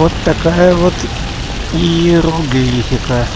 Вот такая вот иероглифика.